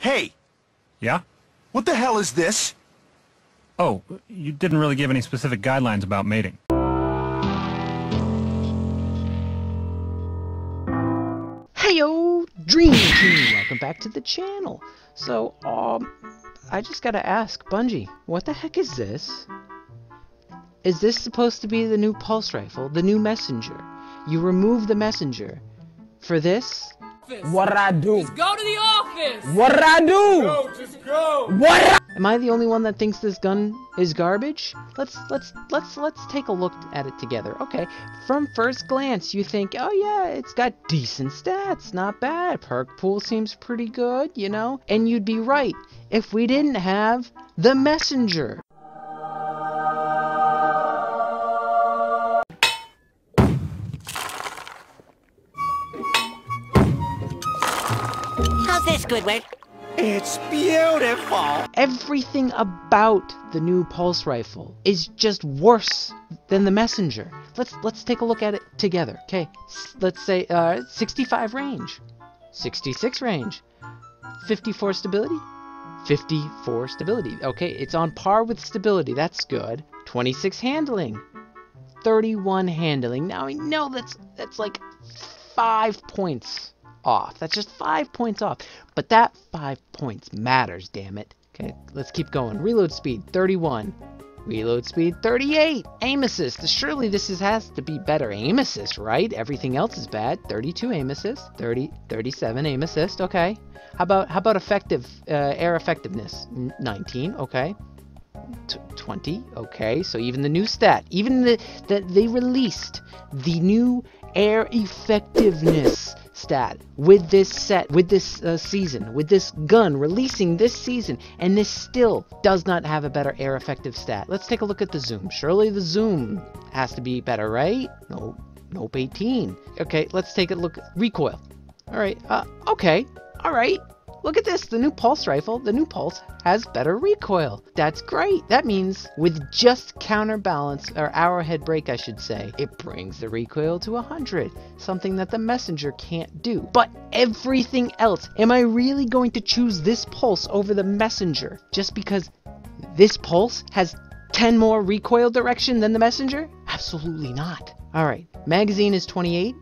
Hey, Yeah? what the hell is this? Oh, you didn't really give any specific guidelines about mating. Heyo, Dream Team! Welcome back to the channel. So, um, I just gotta ask, Bungie, what the heck is this? Is this supposed to be the new pulse rifle, the new messenger? You remove the messenger for this? What did I do? Go to the office! What I do? just go! What? Am I the only one that thinks this gun is garbage? Let's let's let's let's take a look at it together. Okay. From first glance, you think, "Oh yeah, it's got decent stats, not bad. Perk pool seems pretty good, you know?" And you'd be right if we didn't have the messenger. How's this, Squidward? It's beautiful! Everything about the new pulse rifle is just worse than the messenger. Let's let's take a look at it together. Okay, let's say uh, 65 range, 66 range, 54 stability, 54 stability. Okay, it's on par with stability. That's good. 26 handling, 31 handling. Now I know that's that's like five points off. That's just five points off. But that five points matters, damn it. Okay, let's keep going. Reload speed 31. Reload speed 38. Aim assist. Surely this is, has to be better aim assist, right? Everything else is bad. 32 aim assist. 30, 37 aim assist. Okay. How about how about effective uh, air effectiveness? 19. Okay. T- 20 okay so even the new stat even the that they released the new air effectiveness stat with this set with this uh, season with this gun releasing this season and this still does not have a better air effective stat. Let's take a look at the zoom. Surely the zoom has to be better right? No nope 18 okay let's take a look. Recoil. All right uh okay. All right Look at this, the new pulse rifle, the new pulse has better recoil. That's great. That means with just counterbalance, or arrowhead brake I should say, it brings the recoil to 100, something that the messenger can't do. But everything else, am I really going to choose this pulse over the messenger just because this pulse has 10 more recoil direction than the messenger? Absolutely not. Alright, magazine is 28,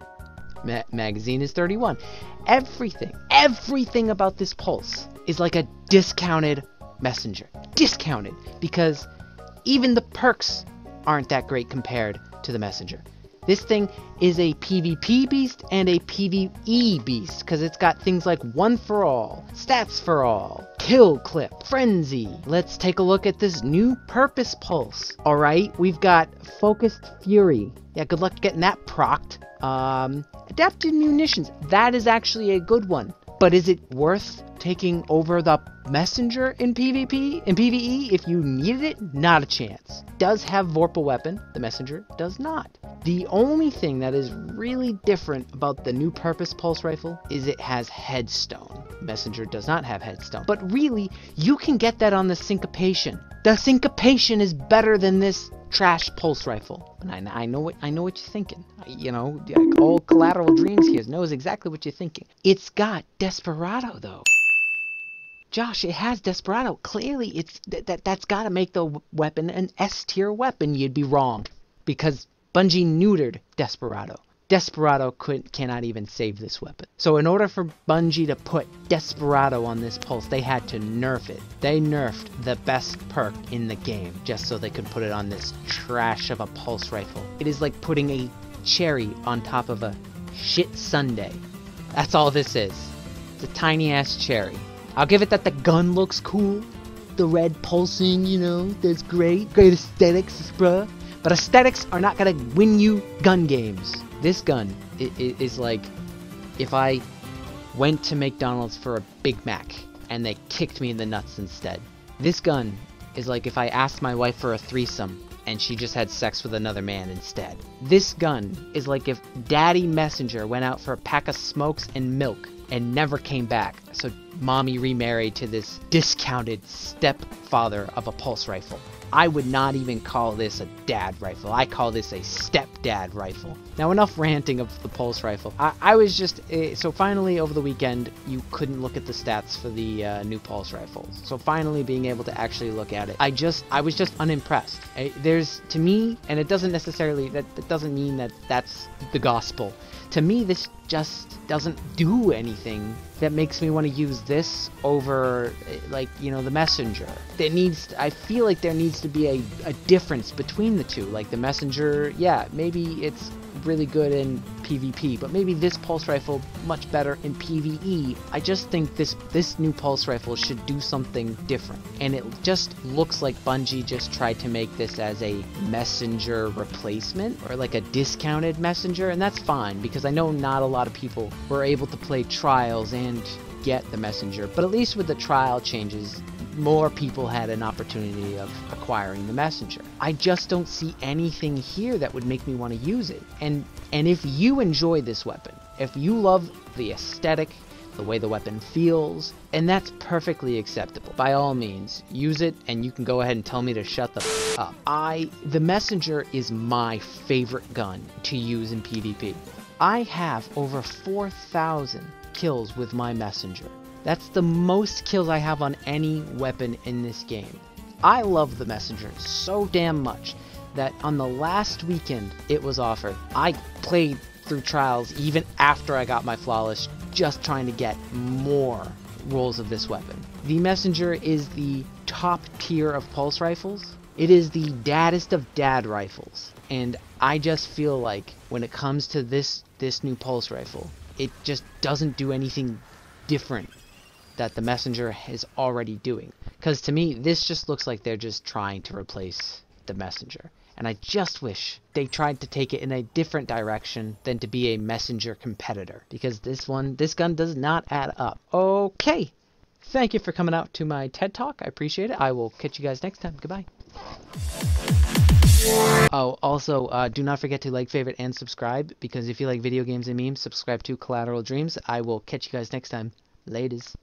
Ma- magazine is 31. Everything, everything about this pulse is like a discounted messenger. Discounted because even the perks aren't that great compared to the messenger. This thing is a PvP beast and a PvE beast because it's got things like one for all, stats for all, kill clip, frenzy. Let's take a look at this new purpose pulse. All right, we've got focused fury. Yeah, good luck getting that procced. Um, adapted munitions. That is actually a good one. But is it worth taking over the messenger in PvP in PvE if you needed it? Not a chance. Does have Vorpal weapon, the messenger does not. The only thing that is really different about the new purpose pulse rifle is it has headstone. Messenger does not have headstone. But really, you can get that on the syncopation. The syncopation is better than this trash pulse rifle. And I, I know what I know what you're thinking. I- You know, like all collateral dreams here knows exactly what you're thinking. It's got Desperado though. Josh, it has Desperado. Clearly, it's th- that that's got to make the weapon an S tier weapon. You'd be wrong, because Bungie neutered Desperado. Desperado could cannot even save this weapon. So in order for Bungie to put Desperado on this pulse, they had to nerf it. They nerfed the best perk in the game just so they could put it on this trash of a pulse rifle. It is like putting a cherry on top of a shit sundae. That's all this is. It's a tiny ass cherry. I'll give it that the gun looks cool. The red pulsing, you know, that's great. Great aesthetics, bruh. But aesthetics are not gonna win you gun games. This gun is like if I went to McDonald's for a Big Mac and they kicked me in the nuts instead. This gun is like if I asked my wife for a threesome and she just had sex with another man instead. This gun is like if Daddy Messenger went out for a pack of smokes and milk and never came back. So mommy remarried to this discounted stepfather of a pulse rifle. I would not even call this a dad rifle. I call this a stepdad rifle. Now, enough ranting of the pulse rifle. I, I was just uh, so finally over the weekend you couldn't look at the stats for the uh, new pulse rifles. So finally being able to actually look at it, I just I was just unimpressed. I, there's to me, and it doesn't necessarily that, that doesn't mean that that's the gospel. To me, this just doesn't do anything that makes me want to use this over eh, like you know the messenger. There needs i feel like there needs to be a, a difference between the two. Like the messenger yeah maybe it's really good in PvP, but maybe this pulse rifle much better in PvE. I just think this this new pulse rifle should do something different. And it just looks like Bungie just tried to make this as a messenger replacement or like a discounted messenger, and that's fine because I know not a lot of people were able to play trials and get the messenger, but at least with the trial changes, more people had an opportunity of acquiring the messenger. I just don't see anything here that would make me want to use it. And and if you enjoy this weapon, if you love the aesthetic, the way the weapon feels, and that's perfectly acceptable. By all means, use it and you can go ahead and tell me to shut the f- up. I the messenger is my favorite gun to use in PvP. I have over 4,000 kills with my messenger. That's the most kills I have on any weapon in this game. I love the Messenger so damn much that on the last weekend it was offered, I played through trials even after I got my flawless, just trying to get more rolls of this weapon. The Messenger is the top tier of pulse rifles. It is the daddest of dad rifles. And I just feel like when it comes to this this new pulse rifle, it just doesn't do anything different that the messenger is already doing. Because to me, this just looks like they're just trying to replace the messenger. And I just wish they tried to take it in a different direction than to be a messenger competitor. Because this one, this gun does not add up. Okay. Thank you for coming out to my TED Talk. I appreciate it. I will catch you guys next time. Goodbye. Oh, also, uh, do not forget to like, favorite, and subscribe. Because if you like video games and memes, subscribe to Collateral Dreams. I will catch you guys next time. You.